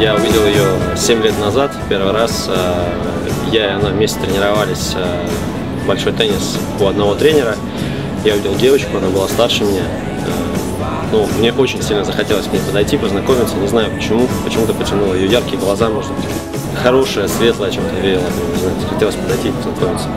Я увидел ее 7 лет назад, первый раз. Э, я и она вместе тренировались э, в большой теннис у одного тренера. Я увидел девочку, она была старше меня. Э, ну, мне очень сильно захотелось к ней подойти, познакомиться. Не знаю почему, почему-то потянуло ее яркие глаза, может быть. Хорошая, светлая, чем-то веяло. Не знаю, хотелось подойти и познакомиться.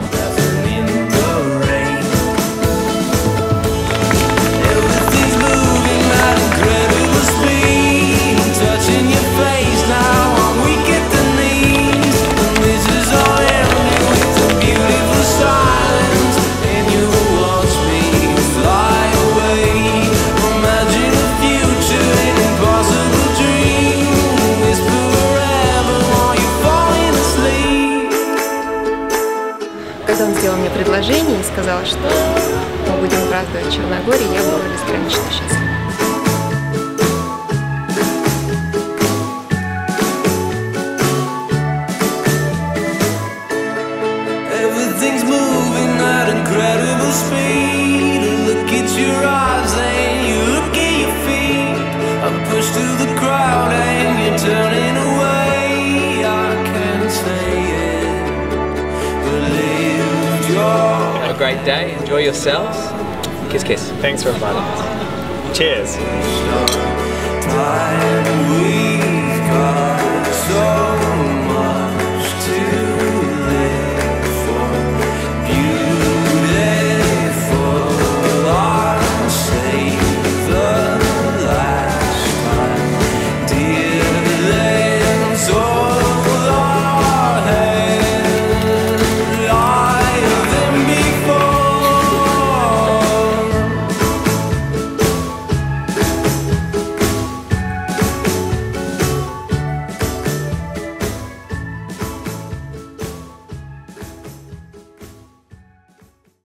Он сделал мне предложение и сказал, что мы будем праздновать Черногории, я была бесконечно счастлива. Everything's moving at incredible speed. Look at your eyes great day. Enjoy yourselves. Kiss, kiss. Thanks for inviting us. Cheers. time. We